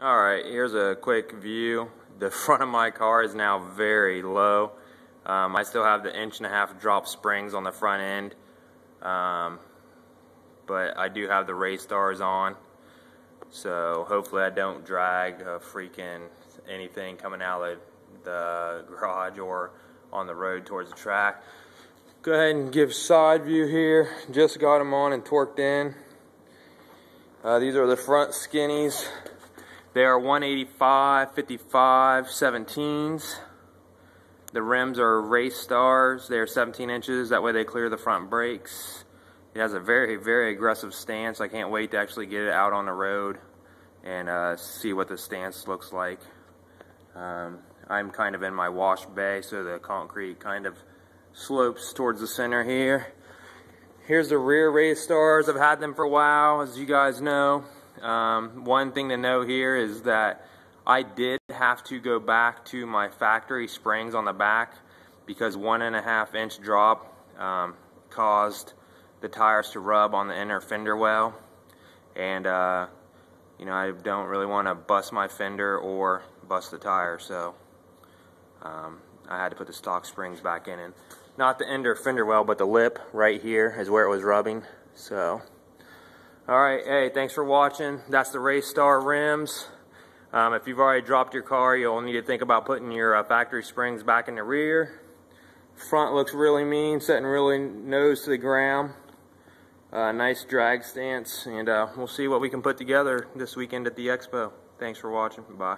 Alright, here's a quick view. The front of my car is now very low. Um, I still have the inch and a half drop springs on the front end. Um, but I do have the race RaceStars on. So hopefully I don't drag a freaking anything coming out of the garage or on the road towards the track. Go ahead and give side view here. Just got them on and torqued in. Uh, these are the front skinnies. They are 185, 55, 17s. The rims are race stars. They're 17 inches. That way they clear the front brakes. It has a very, very aggressive stance. I can't wait to actually get it out on the road and uh, see what the stance looks like. Um, I'm kind of in my wash bay, so the concrete kind of slopes towards the center here. Here's the rear race stars. I've had them for a while, as you guys know. Um, one thing to note here is that I did have to go back to my factory springs on the back because one and a half inch drop um, caused the tires to rub on the inner fender well. And uh, you know I don't really want to bust my fender or bust the tire so um, I had to put the stock springs back in and not the inner fender well but the lip right here is where it was rubbing so Alright, hey, thanks for watching. That's the RaceStar rims. Um, if you've already dropped your car, you'll need to think about putting your uh, factory springs back in the rear. Front looks really mean, setting really nose to the ground. Uh, nice drag stance, and uh, we'll see what we can put together this weekend at the expo. Thanks for watching. Bye.